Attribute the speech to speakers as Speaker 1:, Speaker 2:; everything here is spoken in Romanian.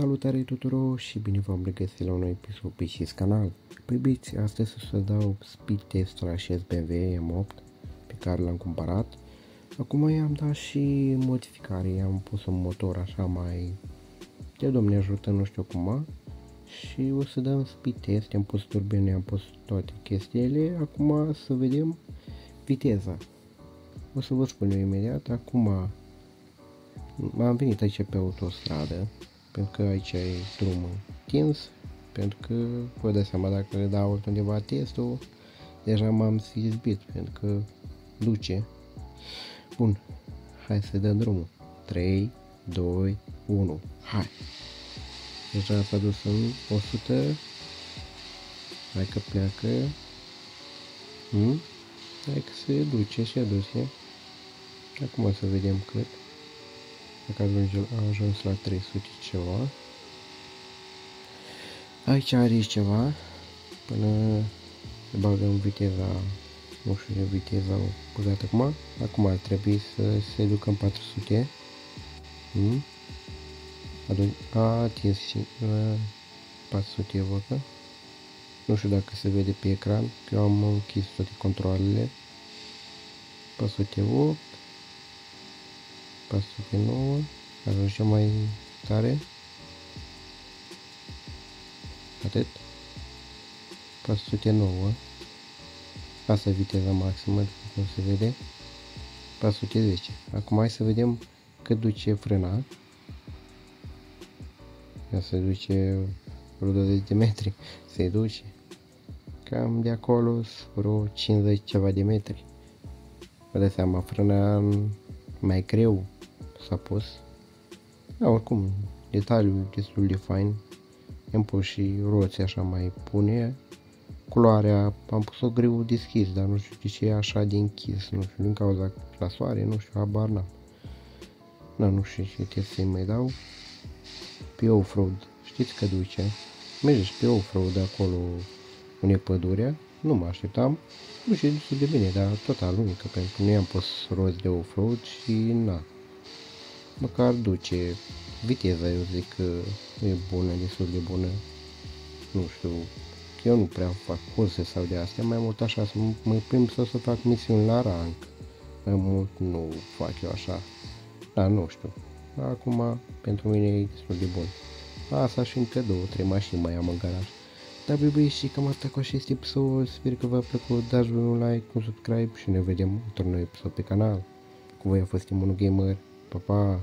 Speaker 1: Salutare tuturor și bine v-am regăsit la un nou episod pe acest canal. Păi biți, astăzi o să dau speed test la acest BMW M8 pe care l-am cumpărat. Acum i-am dat și modificare, i-am pus un motor așa mai... De domne ajută, nu știu cum și o să dăm speed test, am pus turbine, am pus toate chestiile, acum să vedem viteza. O să vă spun eu imediat, acum am venit aici pe autostradă, pentru că aici e drumul tins, pentru că vă dați seama dacă le dau altundeva testul, deja m-am izbit, pentru că duce. Bun, hai să dăm drumul. 3, 2, 1, hai! Deja s-a dus în 100, hai că pleacă, hmm? hai că se duce și a dus, Acum să vedem cât. Dacă ajunge, a ajuns la 300 ceva. Aici are ceva până se bagă în viteza, nu știu, viteza băgat acum. Acum ar trebui să se ducă în 400. Hmm? A atins și uh, 400 văd Nu știu dacă se vede pe ecran, că eu am închis toate controlele. 408 409 ajungem mai tare. Atât. 409 asta e viteza maximă cum se vede. 410 acum hai să vedem cât duce frâna. Ia se duce vreo 20 de metri. Se duce. Cam de acolo vreo 50 ceva de metri. Vă dați seama frâna mai greu s-a pus. Da, oricum, detaliul destul de fain. Am pus și roți așa mai pune. Culoarea am pus-o greu deschis, dar nu știu de ce e așa de închis. Nu știu, din cauza la soare, nu știu, habar n-am. Da, nu știu ce trebuie să-i mai dau. Pe off-road, știți că duce. Mergeți pe off-road acolo unde e pădurea. Nu mă așteptam. Nu știu destul de bine, dar total unică, pentru că nu i-am pus roți de off-road și na, măcar duce viteza, eu zic că e bună, destul de bună. Nu știu, eu nu prea fac curse sau de astea, mai mult așa, să mă plimb să, să fac misiuni la rank. Mai mult nu fac eu așa. Dar nu știu. Acum, pentru mine e destul de bun. Asta și încă două, trei mașini mai am în garaj. Dar băi și cam asta cu acest episod, sper că v-a plăcut, dați un like, un subscribe și ne vedem într-un nou episod pe canal. Cu voi a fost Imunul Gamer, 宝宝